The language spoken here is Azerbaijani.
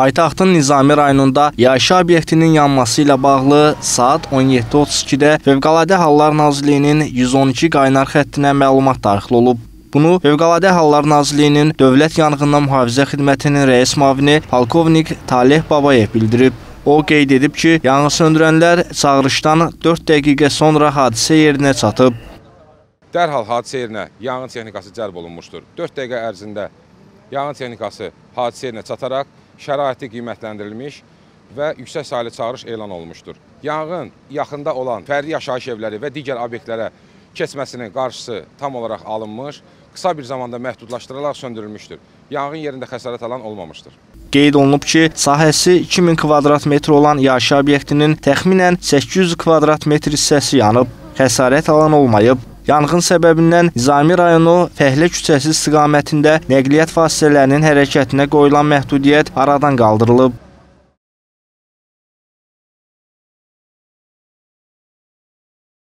Paytaxtın Nizami rayonunda yaşayış obyektinin yanması ilə bağlı saat 17:32-də Fövqəladə Hallar Nazirliyinin 112 qaynar xəttinə məlumat daxil olub. Bunu Fövqəladə Hallar Nazirliyinin Dövlət Yanğından Mühafizə Xidmətinin rəis müavini polkovnik Taleh Babayev bildirib. O qeyd edib ki, yanğın söndürənlər çağırışdan 4 dəqiqə sonra hadisə yerinə çatıb. Dərhal hadisə yerinə yanğın texnikası cəlb olunmuşdur. 4 dəqiqə ərzində yanğın texnikası hadisə yerinə çataraq şəraiti qiymətləndirilmiş və yüksək saylı çağırış elan olunmuşdur. Yanğın yaxında olan fərdi yaşayış evləri və digər obyektlərə keçməsinin qarşısı tam olaraq alınmış, qısa bir zamanda məhdudlaşdırılaraq söndürülmüşdür. Yanğın yerində xəsarət alan olmamışdır. Qeyd olunub ki, sahəsi 2000 kvadrat metr olan yaşayış obyektinin təxminən 800 kvadrat metr hissəsi yanıb, xəsarət alan olmayıb. Yanğın səbəbindən Nizami rayonu Fəhlə küçəsi istiqamətində nəqliyyat vasitələrinin hərəkətinə qoyulan məhdudiyyət aradan qaldırılıb.